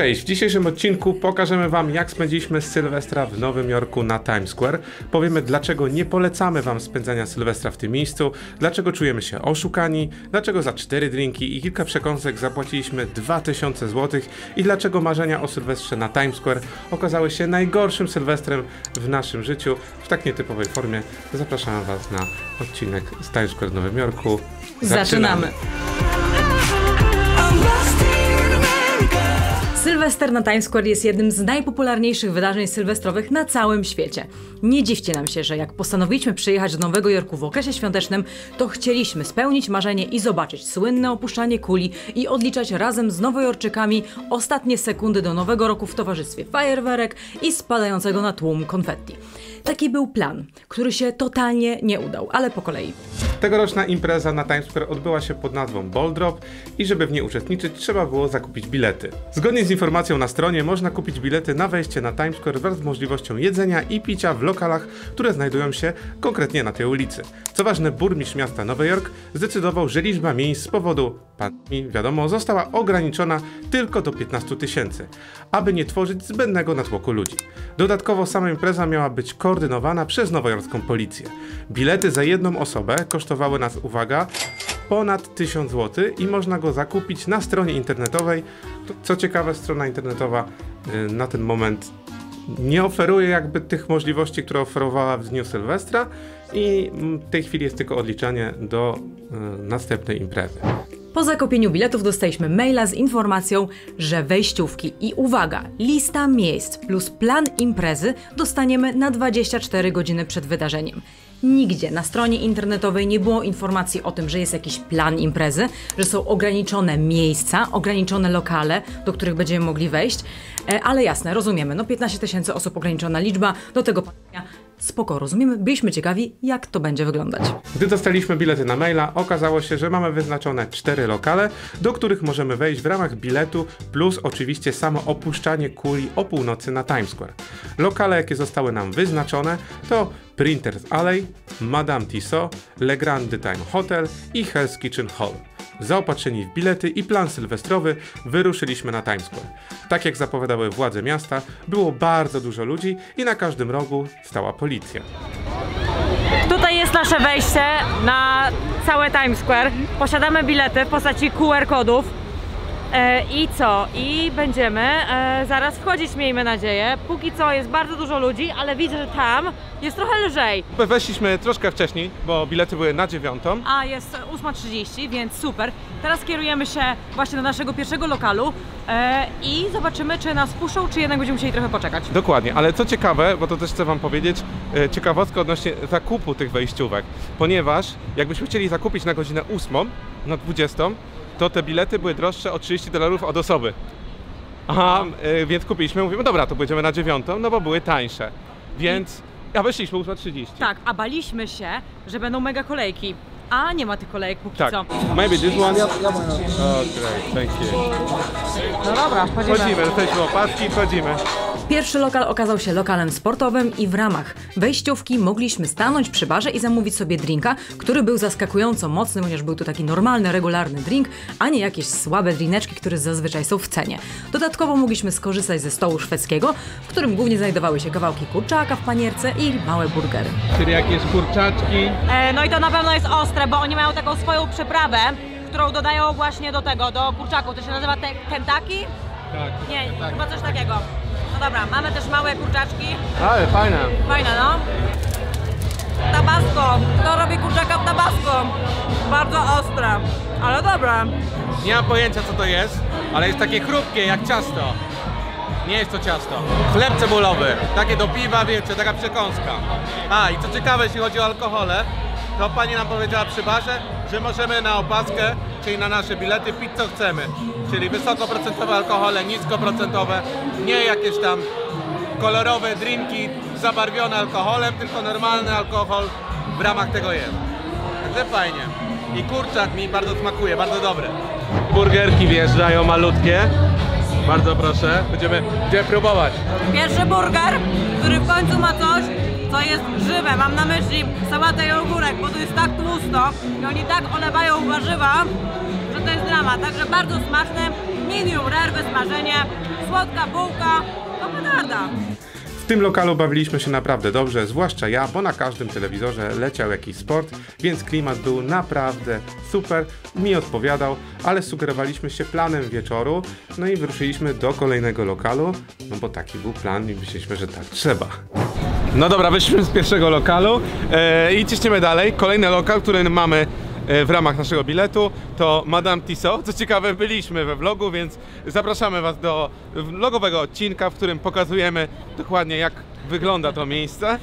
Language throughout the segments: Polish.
Cześć, w dzisiejszym odcinku pokażemy Wam, jak spędziliśmy Sylwestra w Nowym Jorku na Times Square. Powiemy, dlaczego nie polecamy Wam spędzania Sylwestra w tym miejscu, dlaczego czujemy się oszukani, dlaczego za cztery drinki i kilka przekąsek zapłaciliśmy 2000 zł i dlaczego marzenia o Sylwestrze na Times Square okazały się najgorszym Sylwestrem w naszym życiu w tak nietypowej formie. Zapraszam Was na odcinek z Times Square w Nowym Jorku. Zaczynamy. Sylwester na Times Square jest jednym z najpopularniejszych wydarzeń sylwestrowych na całym świecie. Nie dziwcie nam się, że jak postanowiliśmy przyjechać do Nowego Jorku w okresie świątecznym, to chcieliśmy spełnić marzenie i zobaczyć słynne opuszczanie kuli i odliczać razem z nowojorczykami ostatnie sekundy do Nowego Roku w towarzystwie fajerwerek i spadającego na tłum konfetti. Taki był plan, który się totalnie nie udał, ale po kolei. Tegoroczna impreza na Times Square odbyła się pod nazwą Ball Drop i żeby w niej uczestniczyć trzeba było zakupić bilety. Zgodnie z informacją na stronie można kupić bilety na wejście na Times Square wraz z możliwością jedzenia i picia w lokalach, które znajdują się konkretnie na tej ulicy. Co ważne, burmistrz miasta Nowy Jork zdecydował, że liczba miejsc z powodu pandemii, wiadomo, została ograniczona tylko do 15 tysięcy, aby nie tworzyć zbędnego natłoku ludzi. Dodatkowo sama impreza miała być koordynowana przez nowojorską policję. Bilety za jedną osobę kosztowały nas, uwaga, ponad 1000 zł i można go zakupić na stronie internetowej. Co ciekawe, strona internetowa y, na ten moment nie oferuje jakby tych możliwości, które oferowała w dniu Sylwestra i mm, w tej chwili jest tylko odliczanie do y, następnej imprezy. Po zakupieniu biletów dostaliśmy maila z informacją, że wejściówki i uwaga, lista miejsc plus plan imprezy dostaniemy na 24 godziny przed wydarzeniem. Nigdzie na stronie internetowej nie było informacji o tym, że jest jakiś plan imprezy, że są ograniczone miejsca, ograniczone lokale, do których będziemy mogli wejść. E, ale jasne, rozumiemy, no 15 tysięcy osób ograniczona liczba, do tego. Spoko, rozumiemy, byliśmy ciekawi, jak to będzie wyglądać. Gdy dostaliśmy bilety na maila, okazało się, że mamy wyznaczone cztery lokale, do których możemy wejść w ramach biletu, plus oczywiście samo opuszczanie kuli o północy na Times Square. Lokale, jakie zostały nam wyznaczone, to Printers Alley, Madame Tissot, Le Grand Time Hotel i Hell's Kitchen Hall. Zaopatrzeni w bilety i plan sylwestrowy wyruszyliśmy na Times Square. Tak jak zapowiadały władze miasta, było bardzo dużo ludzi i na każdym rogu stała policja. Tutaj jest nasze wejście na całe Times Square. Posiadamy bilety w postaci QR kodów. E, I co? I będziemy e, zaraz wchodzić, miejmy nadzieję. Póki co jest bardzo dużo ludzi, ale widzę, że tam jest trochę lżej. Weszliśmy troszkę wcześniej, bo bilety były na dziewiątą. A jest 8.30, więc super. Teraz kierujemy się właśnie do naszego pierwszego lokalu e, i zobaczymy, czy nas puszczą, czy jednak będziemy musieli trochę poczekać. Dokładnie, ale co ciekawe, bo to też chcę Wam powiedzieć, ciekawostka odnośnie zakupu tych wejściówek, ponieważ jakbyśmy chcieli zakupić na godzinę 8, na 20, to te bilety były droższe o 30 dolarów od osoby. Aha, e, więc kupiliśmy, mówimy, dobra, to pójdziemy na dziewiątą, no bo były tańsze. Więc, a weszliśmy 8.30. Tak, a baliśmy się, że będą mega kolejki. A nie ma tych kolejek póki Tak. co. Maybe this one? Yep, yep. Great, thank you. No dobra, wchodzimy. Wchodzimy, jesteśmy opaski, wchodzimy. Pierwszy lokal okazał się lokalem sportowym i w ramach wejściówki mogliśmy stanąć przy barze i zamówić sobie drinka, który był zaskakująco mocny, ponieważ był to taki normalny, regularny drink, a nie jakieś słabe drineczki, które zazwyczaj są w cenie. Dodatkowo mogliśmy skorzystać ze stołu szwedzkiego, w którym głównie znajdowały się kawałki kurczaka w panierce i małe burgery. Czyli jakieś kurczaczki. E, no i to na pewno jest ostre, bo oni mają taką swoją przyprawę, którą dodają właśnie do tego, do kurczaków. To się nazywa te Kentucky? Tak. Nie, chyba coś takiego. Dobra, mamy też małe kurczaczki. Ale fajne. Fajne, no. Tabasco. Kto robi kurczaka w tabasco? Bardzo ostre, ale dobre. Nie mam pojęcia co to jest, ale jest takie chrupkie jak ciasto. Nie jest to ciasto. Chleb cebulowy, takie do piwa, wiecie, taka przekąska. A i co ciekawe, jeśli chodzi o alkohole, to pani nam powiedziała przy barze, że możemy na opaskę, czyli na nasze bilety pić co chcemy. Czyli wysokoprocentowe alkohole, niskoprocentowe, nie jakieś tam kolorowe drinki zabarwione alkoholem, tylko normalny alkohol w ramach tego jest. Także fajnie. I kurczak mi bardzo smakuje, bardzo dobry. Burgerki wjeżdżają malutkie. Bardzo proszę. Będziemy, będziemy próbować. Pierwszy burger, który w końcu ma coś, co jest żywe. Mam na myśli sałatę i ogórek, bo tu jest tak tłusto i oni tak olewają warzywa, że to jest drama. Także bardzo smaczne, medium rare wysmażenie, słodka bułka, to petarda. W tym lokalu bawiliśmy się naprawdę dobrze, zwłaszcza ja, bo na każdym telewizorze leciał jakiś sport, więc klimat był naprawdę super, mi odpowiadał, ale sugerowaliśmy się planem wieczoru, no i wyruszyliśmy do kolejnego lokalu, no bo taki był plan i myśleliśmy, że tak trzeba. No dobra, wyszliśmy z pierwszego lokalu e, i ciśniemy dalej. Kolejny lokal, który mamy e, w ramach naszego biletu to Madame Tissot. Co ciekawe, byliśmy we vlogu, więc zapraszamy Was do vlogowego odcinka, w którym pokazujemy dokładnie jak wygląda to miejsce.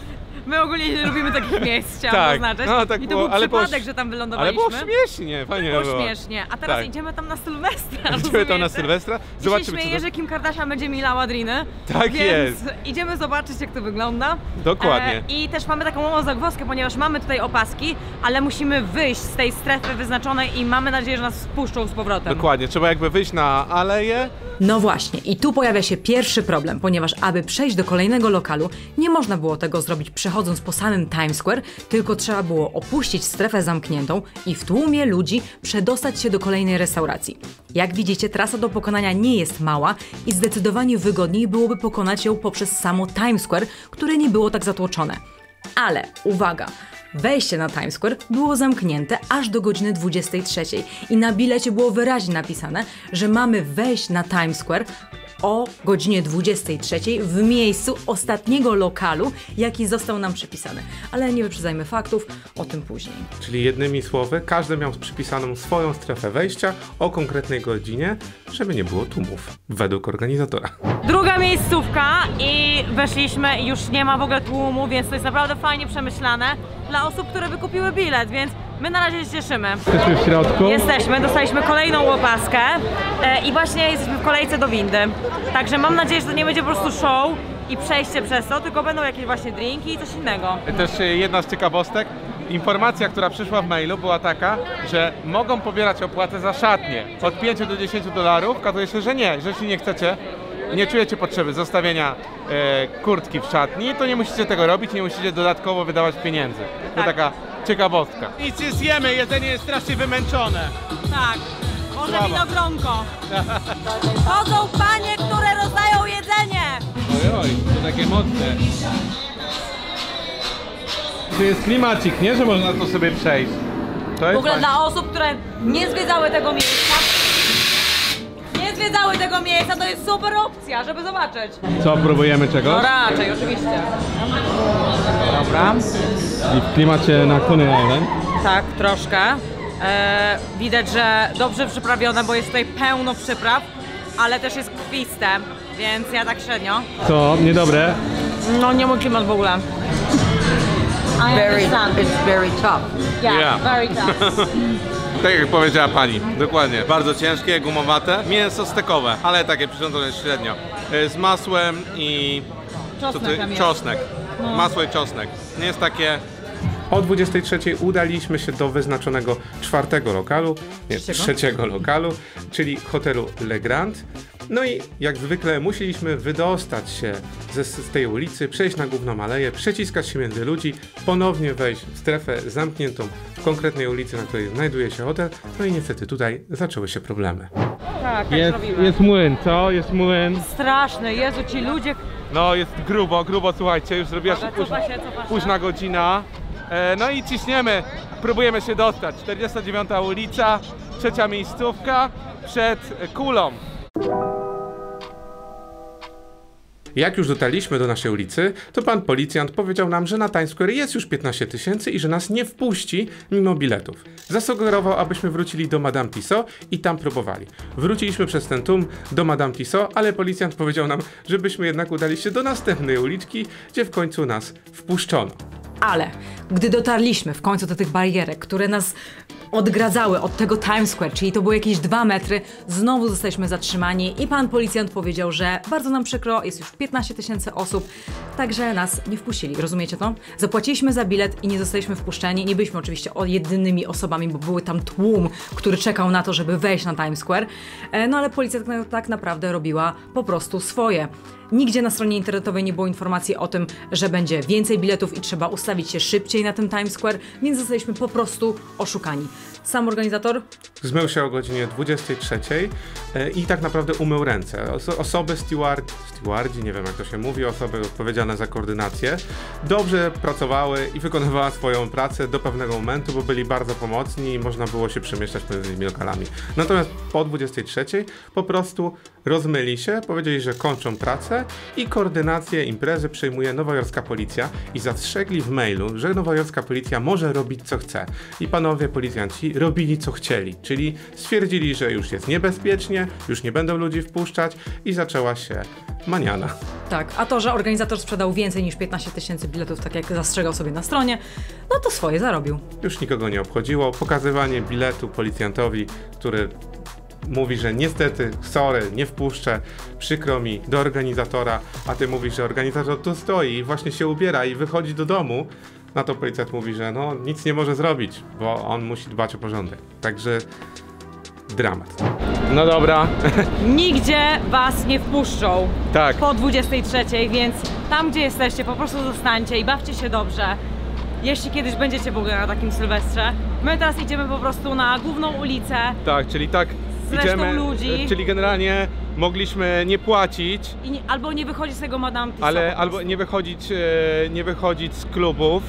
My ogólnie nie lubimy takich miejsc, chciałam Tak, zaznaczyć. no tak I to było, był ale było przypadek, ś- że tam Ale wylądowaliśmy. było śmiesznie, fajnie było było. śmiesznie. A teraz Tak. idziemy tam na Sylwestra. Idziemy tam na? Sylwestra, I się zobaczymy śmieję, co że Kim Kardashian będzie milała driny. Tak więc jest. idziemy zobaczyć jak to wygląda. Dokładnie. E, I też mamy taką małą zagwozdkę, ponieważ mamy tutaj opaski, ale musimy wyjść z tej strefy wyznaczonej i mamy nadzieję, że nas spuszczą z powrotem. Dokładnie, trzeba jakby wyjść na aleję. No właśnie, i tu pojawia się pierwszy problem, ponieważ aby przejść do kolejnego lokalu, nie można było tego zrobić przechodząc po samym Times Square, tylko trzeba było opuścić strefę zamkniętą i w tłumie ludzi przedostać się do kolejnej restauracji. Jak widzicie, trasa do pokonania nie jest mała i zdecydowanie wygodniej byłoby pokonać ją poprzez samo Times Square, które nie było tak zatłoczone. Ale uwaga! Wejście na Times Square było zamknięte aż do godziny 23 i na bilecie było wyraźnie napisane, że mamy wejść na Times Square o godzinie 23 w miejscu ostatniego lokalu, jaki został nam przypisany. Ale nie wyprzedzajmy faktów, o tym później. Czyli jednymi słowy, każdy miał przypisaną swoją strefę wejścia o konkretnej godzinie, żeby nie było tłumów, według organizatora. Druga miejscówka i weszliśmy i już nie ma w ogóle tłumu, więc to jest naprawdę fajnie przemyślane dla osób, które wykupiły bilet, więc my na razie się cieszymy. Jesteśmy w środku. Jesteśmy, dostaliśmy kolejną łopaskę e, i właśnie jesteśmy w kolejce do windy. Także mam nadzieję, że to nie będzie po prostu show i przejście przez to, tylko będą jakieś właśnie drinki i coś innego. Też jedna z ciekawostek. Informacja, która przyszła w mailu była taka, że mogą pobierać opłatę za szatnie od 5 do 10 dolarów. Okazuje się, że nie, że jeśli nie chcecie, nie czujecie potrzeby zostawienia e, kurtki w szatni, to nie musicie tego robić, nie musicie dodatkowo wydawać pieniędzy. To Tak. taka ciekawostka. Nic nie zjemy, jedzenie jest strasznie wymęczone. Tak, może Brawo. winogronko. Chodzą panie, które rozdają jedzenie. Oj, oj, to takie mocne. To jest klimacik, nie? Że można to sobie przejść. To W jest ogóle fajne. dla osób, które nie zwiedzały tego miejsca, zwiedzały tego miejsca, to jest super opcja, żeby zobaczyć. Co, próbujemy czego? No raczej, oczywiście. Dobra. I w klimacie na Coney Island. Tak, troszkę. E, widać, że dobrze przyprawione, bo jest tutaj pełno przypraw, ale też jest krwiste, więc ja tak średnio. Co, niedobre? No nie mój klimat w ogóle. I very, understand. it's very tough. Yeah, Yeah. very tough. Tak jak powiedziała pani, dokładnie. Bardzo ciężkie, gumowate. Mięso stekowe, ale takie przyrządzone średnio. Y, Z masłem i... Czosnek tam jest. Czosnek. Masło i czosnek. Nie jest takie... O 23 udaliśmy się do wyznaczonego czwartego lokalu, nie, trzeciego lokalu, czyli hotelu Le Grand. No i jak zwykle musieliśmy wydostać się ze, z tej ulicy, przejść na główną aleję, przeciskać się między ludzi, ponownie wejść w strefę zamkniętą w konkretnej ulicy, na której znajduje się hotel. No i niestety tutaj zaczęły się problemy. Tak, tak zrobimy. jest młyn, co? Jest młyn. Straszny, Jezu, ci ludzie... No jest grubo, grubo, słuchajcie, już zrobiła się późna, późna godzina. E, no i ciśniemy, próbujemy się dostać. 49 ulica, trzecia miejscówka przed kulą. Jak już dotarliśmy do naszej ulicy, to pan policjant powiedział nam, że na Times Square jest już 15 tysięcy i że nas nie wpuści mimo biletów. Zasugerował, abyśmy wrócili do Madame Tissot i tam próbowali. Wróciliśmy przez ten tłum do Madame Tissot, ale policjant powiedział nam, żebyśmy jednak udali się do następnej uliczki, gdzie w końcu nas wpuszczono. Ale gdy dotarliśmy w końcu do tych barierek, które nas odgradzały od tego Times Square, czyli to były jakieś dwa metry, znowu zostaliśmy zatrzymani i pan policjant powiedział, że bardzo nam przykro, jest już 15 tysięcy osób, także nas nie wpuścili. Rozumiecie to? Zapłaciliśmy za bilet i nie zostaliśmy wpuszczeni. Nie byliśmy oczywiście jedynymi osobami, bo były tam tłum, który czekał na to, żeby wejść na Times Square. E, No ale policja tak naprawdę robiła po prostu swoje. Nigdzie na stronie internetowej nie było informacji o tym, że będzie więcej biletów i trzeba ustawić się szybciej na tym Times Square, więc zostaliśmy po prostu oszukani. Sam organizator Zmył się o godzinie 23 e, i tak naprawdę umył ręce. Oso- osoby steward, stewardzi, nie wiem jak to się mówi, osoby odpowiedzialne za koordynację, dobrze pracowały i wykonywały swoją pracę do pewnego momentu, bo byli bardzo pomocni i można było się przemieszczać pomiędzy tymi lokalami. Natomiast po 23 po prostu rozmyli się, powiedzieli, że kończą pracę i koordynację imprezy przejmuje nowojorska policja i zastrzegli w mailu, że nowojorska policja może robić co chce. I panowie policjanci robili co chcieli, czyli stwierdzili, że już jest niebezpiecznie, już nie będą ludzi wpuszczać i zaczęła się maniana. Tak, a to, że organizator sprzedał więcej niż 15 tysięcy biletów, tak jak zastrzegał sobie na stronie, no to swoje zarobił. Już nikogo nie obchodziło. Pokazywanie biletu policjantowi, który mówi, że niestety, sorry, nie wpuszczę, przykro mi, do organizatora, a ty mówisz, że organizator tu stoi i właśnie się ubiera i wychodzi do domu, na to policjant mówi, że no nic nie może zrobić, bo on musi dbać o porządek. Także dramat. No dobra, Nigdzie was nie wpuszczą tak. po 23, więc tam gdzie jesteście po prostu zostańcie i bawcie się dobrze. Jeśli kiedyś będziecie w ogóle na takim Sylwestrze. My teraz idziemy po prostu na główną ulicę. Tak, czyli tak Z resztą idziemy, ludzi. e, czyli generalnie mogliśmy nie płacić, I nie, albo nie wychodzi z tego Madame Tussauds ale albo nie wychodzić, e, nie wychodzić z klubów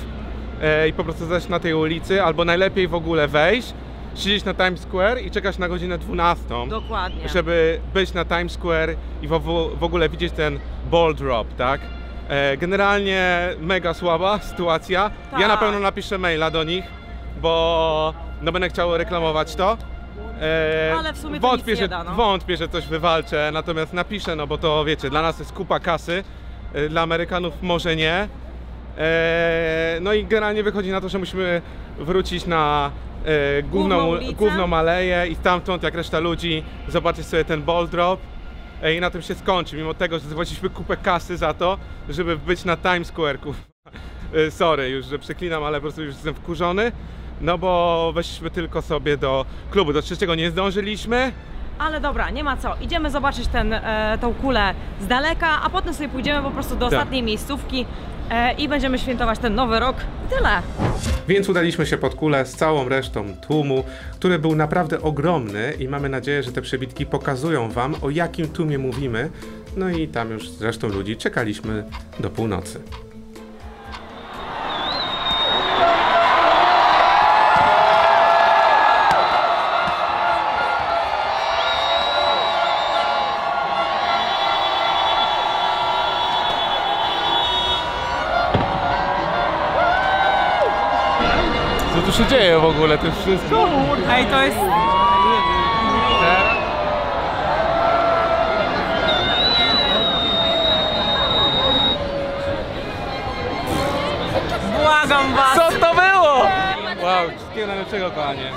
i po prostu zejść na tej ulicy, albo najlepiej w ogóle wejść, siedzieć na Times Square i czekać na godzinę 12, Dokładnie. żeby być na Times Square i w, w ogóle widzieć ten ball drop, tak? E, generalnie mega słaba sytuacja. Ja na Tak. pewno napiszę maila do nich, bo no będę chciał reklamować to. E, Ale w sumie to wątpię, że, da, no. wątpię, że coś wywalczę, natomiast napiszę, no bo to wiecie, dla nas jest kupa kasy, e, dla Amerykanów może nie. E, no i generalnie wychodzi na to, że musimy wrócić na e, główną, Główną aleję i stamtąd, jak reszta ludzi, zobaczyć sobie ten ball drop. E, I na tym się skończy, mimo tego, że zapłaciliśmy kupę kasy za to, żeby być na Times Square. kurwa. E, Sorry, już, że przeklinam, ale po prostu już jestem wkurzony. No bo weszliśmy tylko sobie do klubu. Do trzeciego nie zdążyliśmy. Ale dobra, nie ma co. Idziemy zobaczyć ten, e, tą kulę z daleka, a potem sobie pójdziemy po prostu do Tak. ostatniej miejscówki e, i będziemy świętować ten nowy rok. Tyle. Więc udaliśmy się pod kulę z całą resztą tłumu, który był naprawdę ogromny i mamy nadzieję, że te przebitki pokazują wam o jakim tłumie mówimy. No i tam już z resztą ludzi czekaliśmy do północy. Tu się dzieje w ogóle? To jest wszystko? Ej, to jest... Błagam was! Co to było? Wow, wszystkiego najlepszego, kochanie.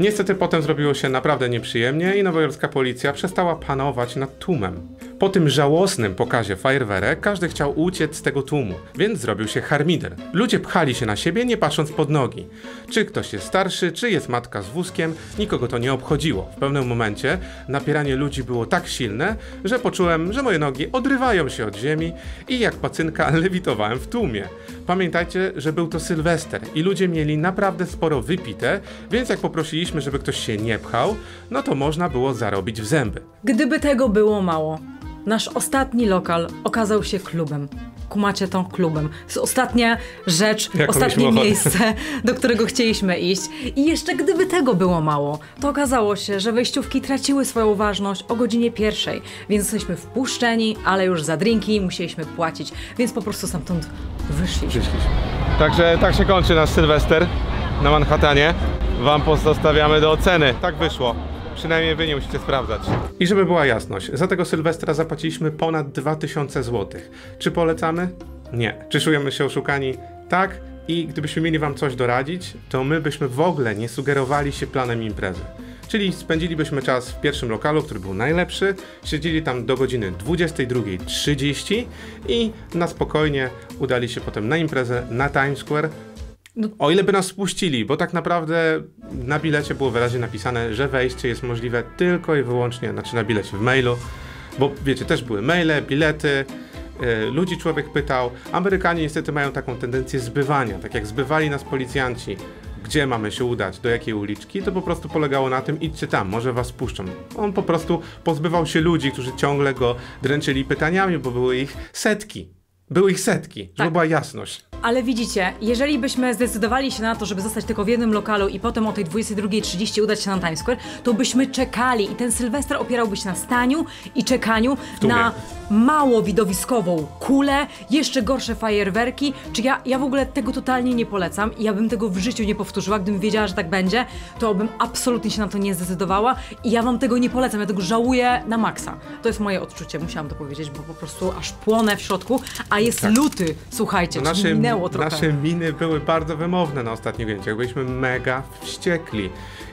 Niestety potem zrobiło się naprawdę nieprzyjemnie i nowojorska policja przestała panować nad tłumem. Po tym żałosnym pokazie fajerwerek każdy chciał uciec z tego tłumu, więc zrobił się harmider. Ludzie pchali się na siebie, nie patrząc pod nogi. Czy ktoś jest starszy, czy jest matka z wózkiem, nikogo to nie obchodziło. W pewnym momencie napieranie ludzi było tak silne, że poczułem, że moje nogi odrywają się od ziemi i jak pacynka lewitowałem w tłumie. Pamiętajcie, że był to Sylwester i ludzie mieli naprawdę sporo wypite, więc jak poprosiliśmy, żeby ktoś się nie pchał, no to można było zarobić w zęby. Gdyby tego było mało, nasz ostatni lokal okazał się klubem. Kumacie tą klubem. To jest ostatnia rzecz, ostatnie miejsce, do którego chcieliśmy iść. I jeszcze gdyby tego było mało, to okazało się, że wejściówki traciły swoją ważność o godzinie pierwszej, więc jesteśmy wpuszczeni, ale już za drinki musieliśmy płacić, więc po prostu stamtąd wyszliśmy. Także tak się kończy nasz Sylwester na Manhattanie. Wam pozostawiamy do oceny. Tak wyszło. Przynajmniej wy nie musicie sprawdzać. I żeby była jasność, za tego Sylwestra zapłaciliśmy ponad 2000 zł. Czy polecamy? Nie. Czy czujemy się oszukani? Tak. I gdybyśmy mieli wam coś doradzić, to my byśmy w ogóle nie sugerowali się planem imprezy. Czyli spędzilibyśmy czas w pierwszym lokalu, który był najlepszy, siedzieli tam do godziny 22.30 i na spokojnie udali się potem na imprezę na Times Square, o ile by nas spuścili, bo tak naprawdę na bilecie było wyraźnie napisane, że wejście jest możliwe tylko i wyłącznie, znaczy na bilecie w mailu, bo wiecie, też były maile, bilety, yy, ludzi człowiek pytał. Amerykanie niestety mają taką tendencję zbywania, tak jak zbywali nas policjanci gdzie mamy się udać, do jakiej uliczki, to po prostu polegało na tym, idźcie tam, może was puszczą. On po prostu pozbywał się ludzi, którzy ciągle go dręczyli pytaniami, bo były ich setki. Były ich setki, żeby Tak. była jasność. Ale widzicie, jeżeli byśmy zdecydowali się na to, żeby zostać tylko w jednym lokalu i potem o tej 22.30 udać się na Times Square, to byśmy czekali i ten Sylwester opierałby się na staniu i czekaniu na mało widowiskową kulę, jeszcze gorsze fajerwerki. Czy ja, ja w ogóle tego totalnie nie polecam i ja bym tego w życiu nie powtórzyła. Gdybym wiedziała, że tak będzie, to bym absolutnie się na to nie zdecydowała i ja wam tego nie polecam, ja tego żałuję na maksa. To jest moje odczucie, musiałam to powiedzieć, bo po prostu aż płonę w środku, a jest luty, słuchajcie, czyli trochę. nasze miny były bardzo wymowne na ostatnich ujęciach. Byliśmy mega wściekli.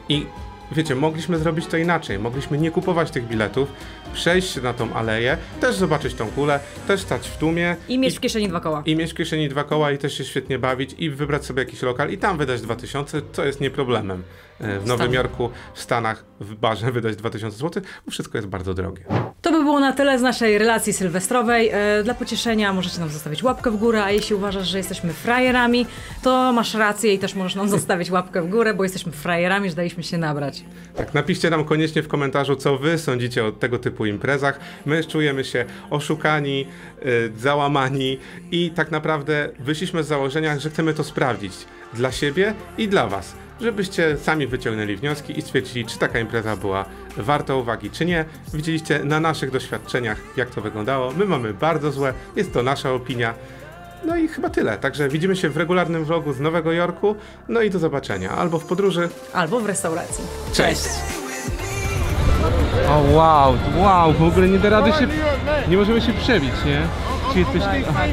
I wiecie, mogliśmy zrobić to inaczej. Mogliśmy nie kupować tych biletów, przejść na tą aleję, też zobaczyć tą kulę, też stać w tłumie. I mieć w kieszeni dwa koła. I mieć w kieszeni dwa koła i też się świetnie bawić i wybrać sobie jakiś lokal i tam wydać 2000, co jest nie problemem. E, W Nowym. Jorku, w Stanach, w barze wydać 2000 zł, bo wszystko jest bardzo drogie. To by było na tyle z naszej relacji sylwestrowej. E, dla pocieszenia możecie nam zostawić łapkę w górę, a jeśli uważasz, że jesteśmy frajerami, to masz rację i też możesz nam zostawić łapkę w górę, bo jesteśmy frajerami, że daliśmy się nabrać. Tak, napiszcie nam koniecznie w komentarzu, co wy sądzicie o tego typu imprezach. My czujemy się oszukani, y, załamani i tak naprawdę wyszliśmy z założenia, że chcemy to sprawdzić dla siebie i dla was. Żebyście sami wyciągnęli wnioski i stwierdzili, czy taka impreza była warta uwagi, czy nie. Widzieliście na naszych doświadczeniach, jak to wyglądało. My mamy bardzo złe, jest to nasza opinia. No i chyba tyle. Także widzimy się w regularnym vlogu z Nowego Jorku. No i do zobaczenia. Albo w podróży. Albo w restauracji. Cześć. O wow, wow, w ogóle nie da rady się, nie możemy się przebić, nie? Czy jesteś... Aha.